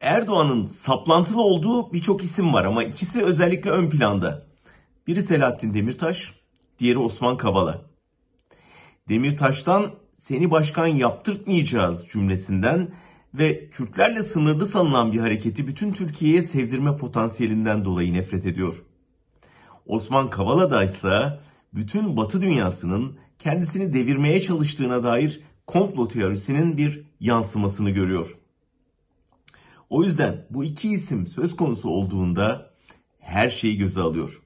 Erdoğan'ın saplantılı olduğu birçok isim var ama ikisi özellikle ön planda. Biri Selahattin Demirtaş, diğeri Osman Kavala. Demirtaş'tan seni başkan yaptırtmayacağız cümlesinden ve Kürtlerle sınırlı sanılan bir hareketi bütün Türkiye'ye sevdirme potansiyelinden dolayı nefret ediyor. Osman Kavala da ise bütün Batı dünyasının kendisini devirmeye çalıştığına dair komplo teorisinin bir yansımasını görüyor. O yüzden bu iki isim söz konusu olduğunda her şeyi göze alıyor.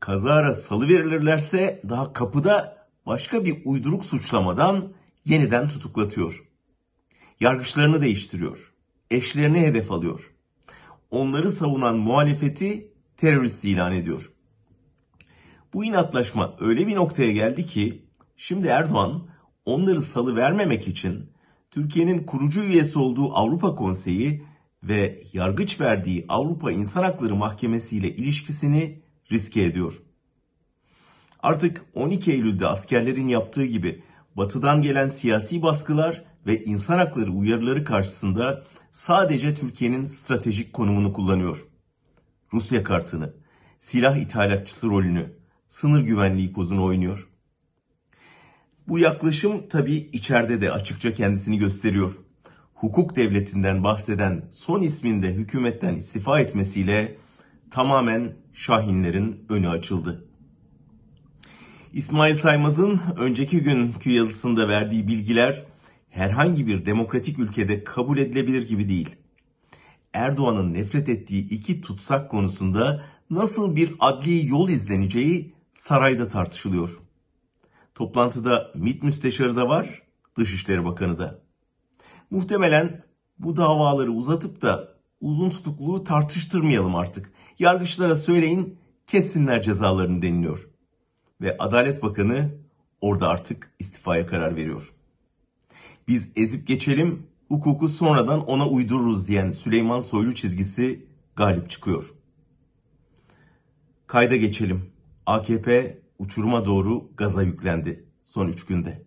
Kazara salı verilirlerse daha kapıda başka bir uyduruk suçlamadan yeniden tutuklatıyor. Yargıçlarını değiştiriyor. Eşlerini hedef alıyor. Onları savunan muhalefeti terörist ilan ediyor. Bu inatlaşma öyle bir noktaya geldi ki şimdi Erdoğan onları salı vermemek için Türkiye'nin kurucu üyesi olduğu Avrupa Konseyi ve yargıç verdiği Avrupa İnsan Hakları Mahkemesi ile ilişkisini riske ediyor. Artık 12 Eylül'de askerlerin yaptığı gibi batıdan gelen siyasi baskılar ve insan hakları uyarıları karşısında sadece Türkiye'nin stratejik konumunu kullanıyor. Rusya kartını, silah ithalatçısı rolünü, sınır güvenliği kozunu oynuyor. Bu yaklaşım tabii içeride de açıkça kendisini gösteriyor. Hukuk devletinden bahseden son isminde hükümetten istifa etmesiyle tamamen Şahinlerin önü açıldı. İsmail Saymaz'ın önceki günkü yazısında verdiği bilgiler herhangi bir demokratik ülkede kabul edilebilir gibi değil. Erdoğan'ın nefret ettiği iki tutsak konusunda nasıl bir adli yol izleneceği sarayda tartışılıyor. Toplantıda MİT müsteşarı da var, Dışişleri Bakanı da. Muhtemelen bu davaları uzatıp da uzun tutukluğu tartıştırmayalım artık. Yargıçlara söyleyin, kessinler cezalarını deniliyor. Ve Adalet Bakanı orada artık istifaya karar veriyor. Biz ezip geçelim, hukuku sonradan ona uydururuz diyen Süleyman Soylu çizgisi galip çıkıyor. Kayda geçelim. AKP uçuruma doğru gaza yüklendi son üç günde.